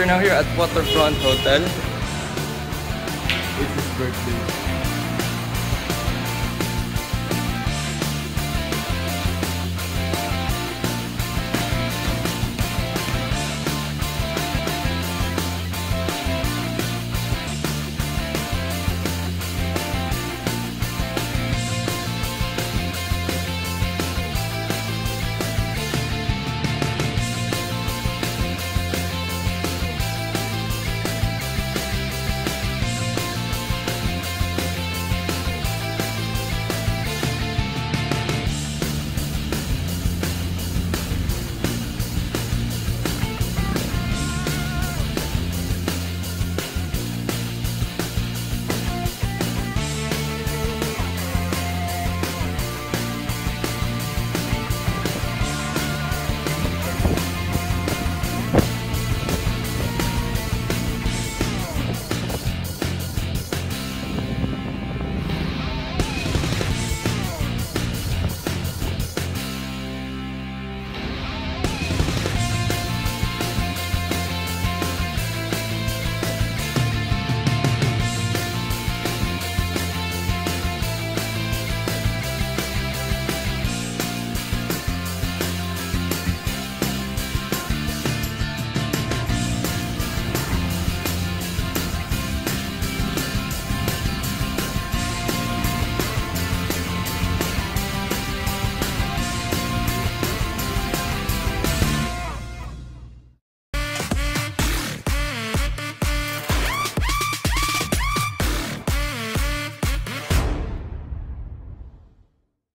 We're now here at Waterfront Hotel. It's his birthday.